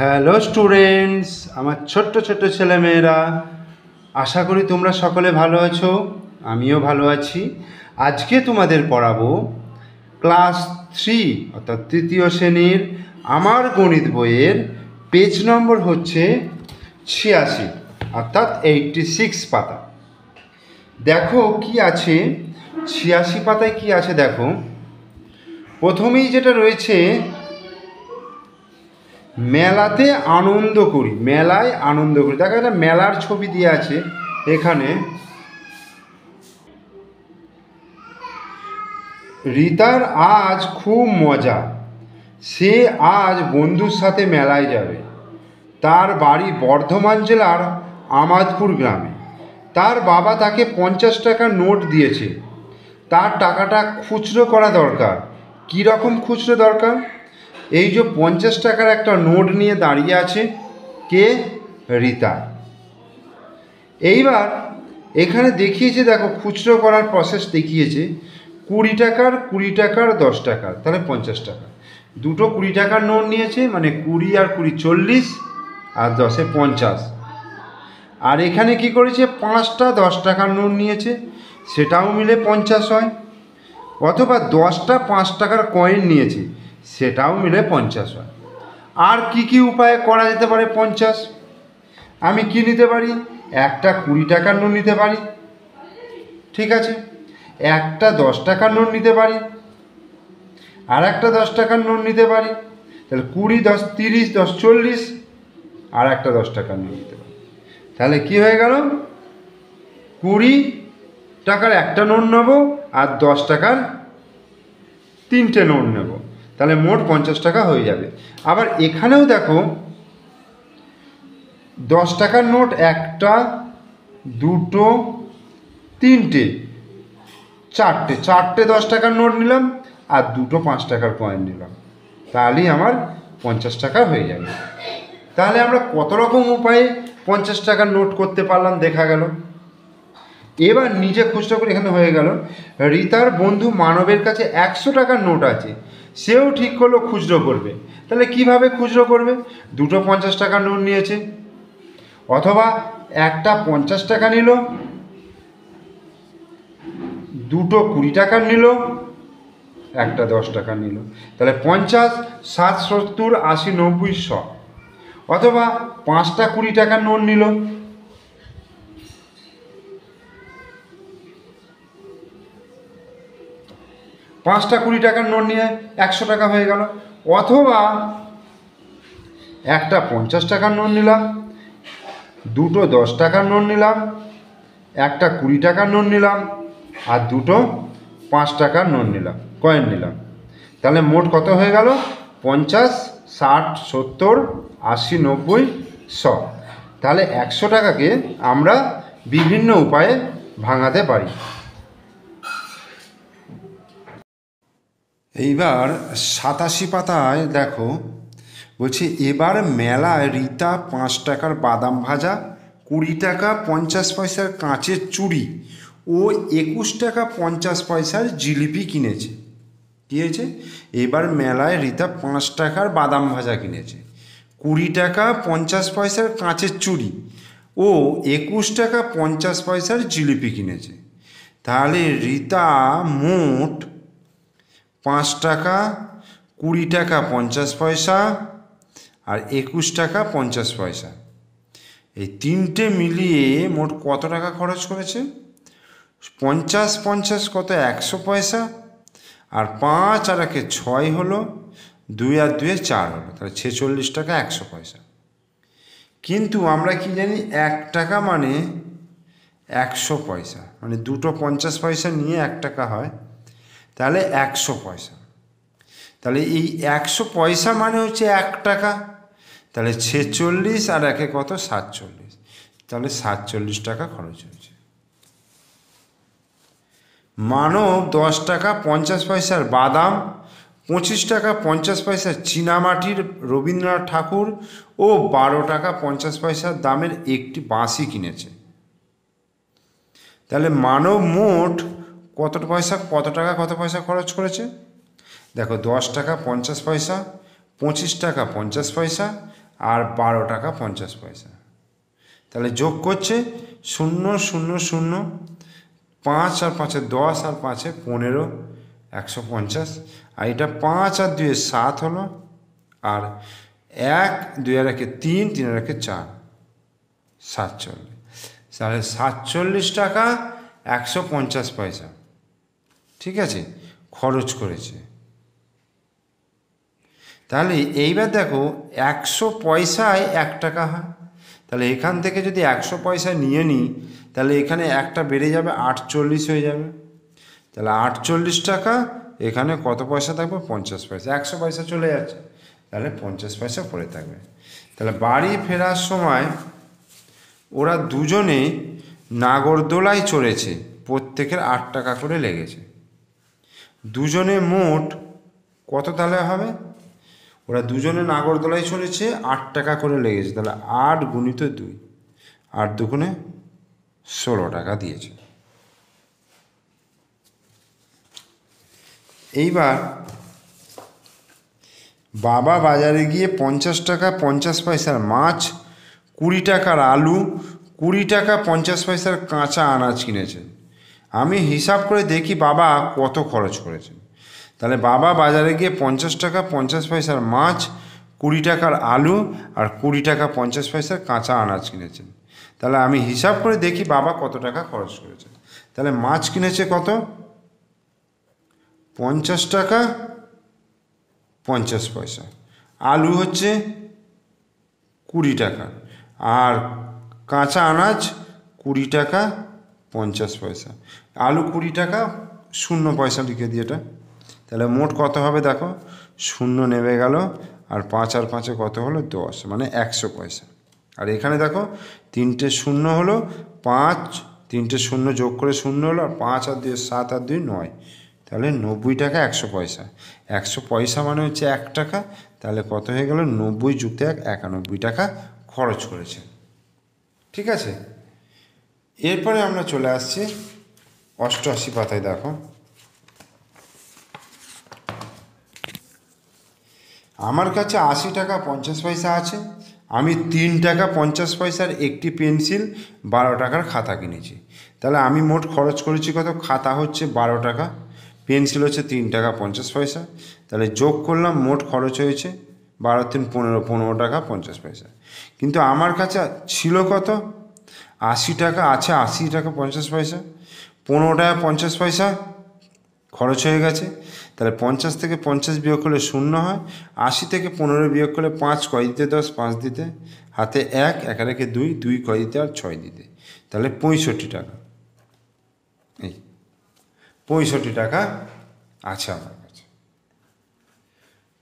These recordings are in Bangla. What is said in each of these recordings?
হ্যালো স্টুডেন্টস আমার ছোট্ট ছোট্ট ছেলেমেয়েরা, আশা করি তোমরা সকলে ভালো আছো। আমিও ভালো আছি। আজকে তোমাদের পড়াবো ক্লাস থ্রি, অর্থাৎ তৃতীয় শ্রেণির আমার গণিত বইয়ের পেজ নম্বর হচ্ছে ছিয়াশি, অর্থাৎ এইটটি সিক্স পাতা। দেখো কি আছে? ছিয়াশি পাতায় কি আছে দেখো? প্রথমেই যেটা রয়েছে মেলাতে আনন্দ করি, মেলায় আনন্দ করি। দেখো একটা মেলার ছবি দিয়ে আছে এখানে। রিতার আজ খুব মজা। সে আজ বন্ধুর সাথে মেলায় যাবে। তার বাড়ি বর্ধমান জেলার আমাদপুর গ্রামে। তার বাবা তাকে পঞ্চাশ টাকার নোট দিয়েছে। তার টাকাটা খুচরো করা দরকার। কী রকম খুচরো দরকার? এই যে পঞ্চাশ টাকার একটা নোট নিয়ে দাঁড়িয়ে আছে কে? রিতা। এইবার এখানে দেখিয়েছে, দেখো, খুচরো করার প্রসেস দেখিয়েছে, কুড়ি টাকার কুড়ি টাকার দশ টাকার, তাহলে পঞ্চাশ টাকা। দুটো কুড়ি টাকার নোট নিয়েছে মানে কুড়ি আর কুড়ি চল্লিশ আর দশে পঞ্চাশ। আর এখানে কি করেছে? পাঁচটা দশ টাকার নোট নিয়েছে, সেটাও মিলে পঞ্চাশ হয়। অথবা দশটা পাঁচ টাকার কয়েন নিয়েছে। সেটাও মিলে পঞ্চাশ হয়। আর কি কি উপায়ে করা যেতে পারে পঞ্চাশ? আমি কি নিতে পারি? একটা কুড়ি টাকার নোট নিতে পারি। ঠিক আছে? একটা দশ টাকার নোট নিতে পারি। আর একটা দশ টাকার নোট নিতে পারি। তাহলে কুড়ি দশ তিরিশ দশ চল্লিশ আর একটা দশ টাকার নোট নিতে পারি। তাহলে কি হয়ে গেল? কুড়ি টাকার একটা নোট নেব আর দশ টাকার তিনটে নোট নেব। তাহলে মোট পঞ্চাশ টাকা হয়ে যাবে। আবার এখানেও দেখো, দশ টাকার নোট একটা, দুটো, তিনটে, চারটে চারটে দশ টাকার নোট নিলাম, আর দুটো পাঁচ টাকার কয়েন নিলাম। তাহলেই আমার পঞ্চাশ টাকা হয়ে যাবে। তাহলে আমরা কত রকম উপায়ে পঞ্চাশ টাকার নোট করতে পারলাম, দেখা গেল। এবার নিজে খুচরো করে এখানে হয়ে গেল, রিতার বন্ধু মানবের কাছে একশো টাকার নোট আছে। সেও ঠিক করল খুচরো করবে। তাহলে কীভাবে খুচরো করবে? দুটো পঞ্চাশ টাকার নোট নিয়েছে। অথবা একটা পঞ্চাশ টাকা নিল, দুটো কুড়ি টাকার নিল, একটা দশ টাকা নিল। তাহলে পঞ্চাশ ষাট সত্তর, আশি, নব্বই, শ। অথবা পাঁচটা কুড়ি টাকার নোট নিল। পাঁচটা কুড়ি টাকার নোট নিয়ে একশো টাকা হয়ে গেল। অথবা একটা পঞ্চাশ টাকার নোট নিলাম, দুটো দশ টাকার নোট নিলাম, একটা কুড়ি টাকার নোট নিলাম, আর দুটো পাঁচ টাকার নোট নিলাম, কয়েন নিলাম। তাহলে মোট কত হয়ে গেল? পঞ্চাশ, ষাট, সত্তর, আশি, নব্বই, শ। তাহলে একশো টাকাকে আমরা বিভিন্ন উপায়ে ভাঙাতে পারি। এইবার সাতাশি পাতায় দেখো, বলছে এবার মেলায় রিতা পাঁচ টাকার বাদাম ভাজা, কুড়ি টাকা পঞ্চাশ পয়সার কাঁচের চুড়ি, ও একুশ টাকা পঞ্চাশ পয়সার জিলিপি কিনেছে। কী হয়েছে? এবার মেলায় রিতা পাঁচ টাকার বাদাম ভাজা কিনেছে, কুড়ি টাকা পঞ্চাশ পয়সার কাঁচের চুড়ি, ও একুশ টাকা পঞ্চাশ পয়সার জিলিপি কিনেছে। তাহলে রিতা মোট পাঁচ টাকা, কুড়ি টাকা পঞ্চাশ পয়সা আর একুশ টাকা পঞ্চাশ পয়সা। এই তিনটে মিলিয়ে মোট কত টাকা খরচ করেছে? পঞ্চাশ পঞ্চাশ কত একশো পয়সা আর পাঁচ আর একে ছয় হলো দুই আর দুয়ে চার হলো, তাহলে ছেচল্লিশ টাকা একশো পয়সা। কিন্তু আমরা কি জানি, এক টাকা মানে একশো পয়সা মানে দুটো পঞ্চাশ পয়সা নিয়ে এক টাকা হয়। তাহলে একশো পয়সা। তাহলে এই একশো পয়সা মানে হচ্ছে এক টাকা। তাহলে ছেচল্লিশ আর একে কত? সাতচল্লিশ। তাহলে সাতচল্লিশ টাকা খরচ হয়েছে। মানব দশ টাকা পঞ্চাশ পয়সার বাদাম, পঁচিশ টাকা পঞ্চাশ পয়সার চীনামাটির রবীন্দ্রনাথ ঠাকুর ও বারো টাকা পঞ্চাশ পয়সার দামের একটি বাঁশি কিনেছে। তাহলে মানব মোট কত পয়সা, কত টাকা, কত পয়সা খরচ করেছে? দেখো, দশ টাকা পঞ্চাশ পয়সা, পঁচিশ টাকা পঞ্চাশ পয়সা, আর বারো টাকা পঞ্চাশ পয়সা। তাহলে যোগ করছে শূন্য শূন্য শূন্য, পাঁচ আর পাঁচে দশ আর পাঁচে পনেরো, একশো পঞ্চাশ। আর এটা পাঁচ আর দুয়ে সাত হলো, আর এক দুই আর একে তিন তিন আর একে চার, সাতচল্লিশ। তাহলে সাতচল্লিশ টাকা, একশো পঞ্চাশ পয়সা। ঠিক আছে? খরচ করেছে। তাহলে এইবার দেখো, একশো পয়সায় এক টাকা হয়। তাহলে এখান থেকে যদি একশো পয়সা নিয়ে নিই, তাহলে এখানে একটা বেড়ে যাবে আটচল্লিশ হয়ে যাবে। তাহলে আটচল্লিশ টাকা, এখানে কত পয়সা থাকবে? পঞ্চাশ পয়সা। একশো পয়সা চলে যাচ্ছে। তাহলে পঞ্চাশ পয়সা পড়ে থাকবে। তাহলে বাড়ি ফেরার সময় ওরা দুজনে নাগরদোলায় চড়েছে। প্রত্যেকের আট টাকা করে লেগেছে। দুজনে মোট কত তাহলে হবে? ওরা দুজনে নাগরদোলায় চলেছে, আট টাকা করে লেগেছে, তাহলে আট গুণিত দুই, আট দুগুণে ষোলো টাকা দিয়েছে। এইবার বাবা বাজারে গিয়ে পঞ্চাশ টাকা পঞ্চাশ পয়সার মাছ, কুড়ি টাকার আলু, কুড়ি টাকা পঞ্চাশ পয়সার কাঁচা আনাজ কিনেছেন আমি হিসাব করে দেখি বাবা কত খরচ করেছেন। তাহলে বাবা বাজারে গিয়ে পঞ্চাশ টাকা পঞ্চাশ পয়সার মাছ, কুড়ি টাকার আলু আর কুড়ি টাকা পঞ্চাশ পয়সার কাঁচা আনাজ কিনেছেন। তাহলে আমি হিসাব করে দেখি বাবা কত টাকা খরচ করেছেন। তাহলে মাছ কিনেছে কত? পঞ্চাশ টাকা পঞ্চাশ পয়সা। আলু হচ্ছে কুড়ি টাকা। আর কাঁচা আনাজ কুড়ি টাকা পঞ্চাশ পয়সা। আলু কুড়ি টাকা, শূন্য পয়সা লিখে দিয়ে এটা। তাহলে মোট কত হবে দেখো? শূন্য নেমে গেল, আর পাঁচ আর পাঁচে কত হলো? দশ মানে একশো পয়সা। আর এখানে দেখো, তিনটে শূন্য হলো, পাঁচ, তিনটে শূন্য যোগ করে শূন্য হলো, আর পাঁচ আর দুই, সাত আর দুই, নয়। তাহলে নব্বই টাকা একশো পয়সা। একশো পয়সা মানে হচ্ছে এক টাকা, তাহলে কত হয়ে গেল? নব্বই যুক্ত এক, একানব্বই টাকা খরচ করেছে। ঠিক আছে? এরপরে আমরা চলে আসছি অষ্টআশি পাতায়, দেখো। আমার কাছে আশি টাকা পঞ্চাশ পয়সা আছে, আমি তিন টাকা পঞ্চাশ পয়সার একটি পেন্সিল বারো টাকার খাতা কিনেছি। তাহলে আমি মোট খরচ করেছি কত? খাতা হচ্ছে বারো টাকা, পেন্সিল হচ্ছে তিন টাকা পঞ্চাশ পয়সা। তাহলে যোগ করলাম, মোট খরচ হয়েছে বারো তিন পনেরো পনেরো টাকা পঞ্চাশ পয়সা। কিন্তু আমার কাছে ছিল কত? আশি টাকা, আছে আশি টাকা পঞ্চাশ পয়সা। পনেরো টাকা পঞ্চাশ পয়সা, খরচ হয়ে গেছে। তাহলে পঞ্চাশ থেকে পঞ্চাশ বিয়োগ করলে শূন্য হয়। আশি থেকে পনেরো বিয়োগ করলে পাঁচ, কয় দিতে? দশ, পাঁচ দিতে। হাতে এক, একা রেখে দুই দুই, কয় দিতে? আর ছয় দিতে। তাহলে পঁয়ষট্টি টাকা। এই, পঁয়ষট্টি টাকা আছে আমার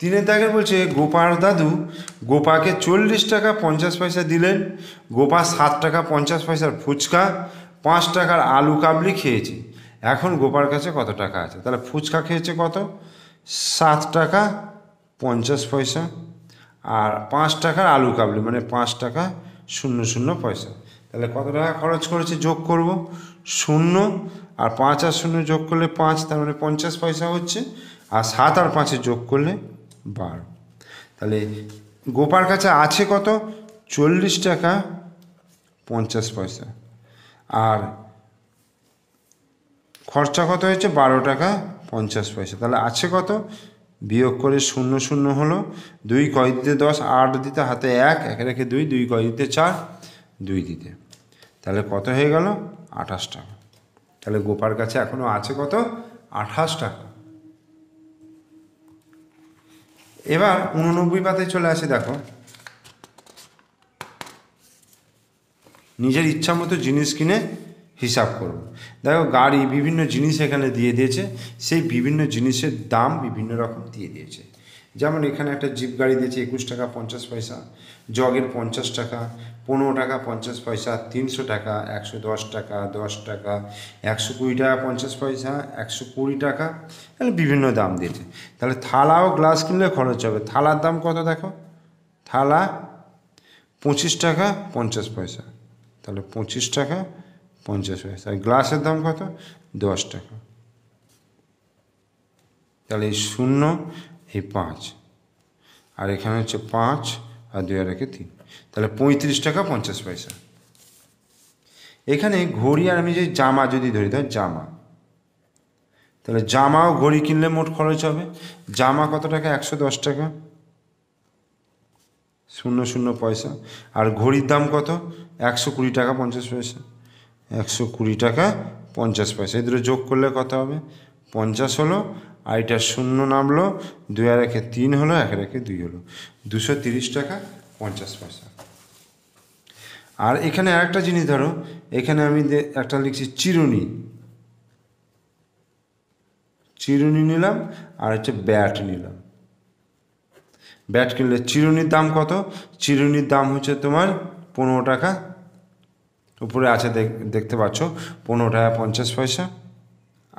তিনের দাগে বলছে, গোপার দাদু, গোপাকে চল্লিশ টাকা পঞ্চাশ পয়সা দিলেন, গোপা সাত টাকা পঞ্চাশ পয়সার ফুচকা, পাঁচ টাকার আলু কাবলি খেয়েছে। এখন গোপার কাছে কত টাকা আছে? তাহলে ফুচকা খেয়েছে কত? সাত টাকা পঞ্চাশ পয়সা আর পাঁচ টাকার আলু কাবলি মানে পাঁচ টাকা শূন্য শূন্য পয়সা। তাহলে কত টাকা খরচ করেছে যোগ করব? শূন্য আর পাঁচ আর শূন্য যোগ করলে পাঁচ, তার মানে পঞ্চাশ পয়সা হচ্ছে। আর সাত আর পাঁচে যোগ করলে বারো। তাহলে গোপার কাছে আছে কত? চল্লিশ টাকা পঞ্চাশ পয়সা। আর খরচা কত হয়েছে? বারো টাকা পঞ্চাশ পয়সা। তাহলে আছে কত? বিয়োগ করে শূন্য শূন্য হলো। দুই কয় দিতে দশ, আট দিতে হাতে এক, একে রেখে দুই দুই কয় দিতে চার, দুই দিতে। তাহলে কত হয়ে গেল? আঠাশ টাকা। তাহলে গোপার কাছে এখনও আছে কত? আঠাশ টাকা। এবার উননব্বই পাতে চলে আসে, দেখো। নিজের ইচ্ছা মতো জিনিস কিনে হিসাব করব। দেখো, গাড়ি বিভিন্ন জিনিস এখানে দিয়ে দিয়েছে, সেই বিভিন্ন জিনিসের দাম বিভিন্ন রকম দিয়ে দিয়েছে। যেমন এখানে একটা জিপ গাড়ি দিয়েছে একুশ টাকা পঞ্চাশ পয়সা, জগের পঞ্চাশ টাকা, পনেরো টাকা পঞ্চাশ পয়সা, তিনশো টাকা, একশো দশ টাকা দশ টাকা, একশো কুড়ি টাকা পঞ্চাশ পয়সা, একশো কুড়ি টাকা, তাহলে বিভিন্ন দাম দিয়েছে। তাহলে থালা ও গ্লাস কিনলে খরচ হবে। থালার দাম কত দেখো? থালা পঁচিশ টাকা পঞ্চাশ পয়সা। তাহলে পঁচিশ টাকা পঞ্চাশ পয়সা। আর গ্লাসের দাম কত? দশ টাকা। তাহলে শূন্য এই পাঁচ। আর এখানে হচ্ছে পাঁচ আর দুই আর একে তিন। তাহলে পঁয়ত্রিশ টাকা পঞ্চাশ পয়সা। এখানে ঘড়ি আর আমি যে জামা যদি ধরি ধর জামা। তাহলে জামা ও ঘড়ি কিনলে মোট খরচ হবে। জামা কত টাকা? একশো দশ টাকা। শূন্য শূন্য পয়সা। আর ঘড়ির দাম কত? একশো কুড়ি টাকা পঞ্চাশ পয়সা। একশো কুড়ি টাকা পঞ্চাশ পয়সা। এই দুটো যোগ করলে কত হবে? পঞ্চাশ হলো আর এটা শূন্য নামলো, দুই আর একে তিন হলো, এক একে দুই হলো। দুশো তিরিশ টাকা পঞ্চাশ পয়সা। আর এখানে আরেকটা জিনিস ধরো, এখানে আমি একটা লিখছি চিরুনি। চিরুনি নিলাম, আর হচ্ছে ব্যাট নিলাম। ব্যাট কিনলে চিরুনির দাম কত? চিরুনির দাম হচ্ছে তোমার পনেরো টাকা। উপরে আছে দেখ- দেখতে পাচ্ছ, পনেরো টাকা পঞ্চাশ পয়সা।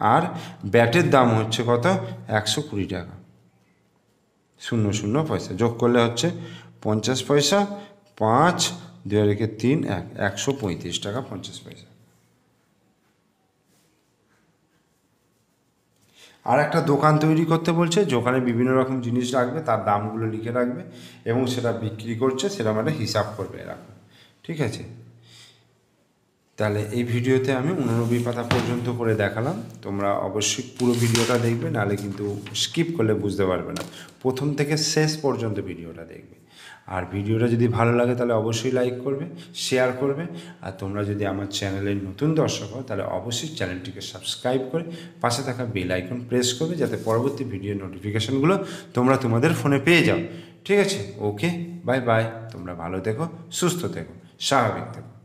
আর ব্যাটের দাম হচ্ছে কত? একশো কুড়ি টাকা। শূন্য শূন্য পয়সা। যোগ করলে হচ্ছে পঞ্চাশ পয়সা, পাঁচ, দুই রেখে তিন, এক। একশো পঁয়ত্রিশ টাকা পঞ্চাশ পয়সা। আর একটা দোকান তৈরি করতে বলছে দোকানে বিভিন্ন রকম জিনিস রাখবে, তার দামগুলো লিখে রাখবে এবং সেটা বিক্রি করছে, সেরকম একটা হিসাব করবে এরকম ঠিক আছে? তাহলে এই ভিডিওতে আমি উননব্বই পাতা পর্যন্ত করে দেখালাম। তোমরা অবশ্যই পুরো ভিডিওটা দেখবে, নাহলে কিন্তু স্কিপ করলে বুঝতে পারবে না। প্রথম থেকে শেষ পর্যন্ত ভিডিওটা দেখবে। আর ভিডিওটা যদি ভালো লাগে, তাহলে অবশ্যই লাইক করবে শেয়ার করবে। আর তোমরা যদি আমার চ্যানেলের নতুন দর্শক হও, তাহলে অবশ্যই চ্যানেলটিকে সাবস্ক্রাইব করে পাশে থাকা বেল আইকন প্রেস করবে, যাতে পরবর্তী ভিডিও নোটিফিকেশনগুলো তোমরা তোমাদের ফোনে পেয়ে যাও। ঠিক আছে? ওকে বাই বাই তোমরা ভালো থেকো, সুস্থ থেকো, স্বাভাবিক থেকো।